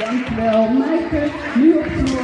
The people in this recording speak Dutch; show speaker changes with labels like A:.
A: Dankjewel, Maaike. Nu op de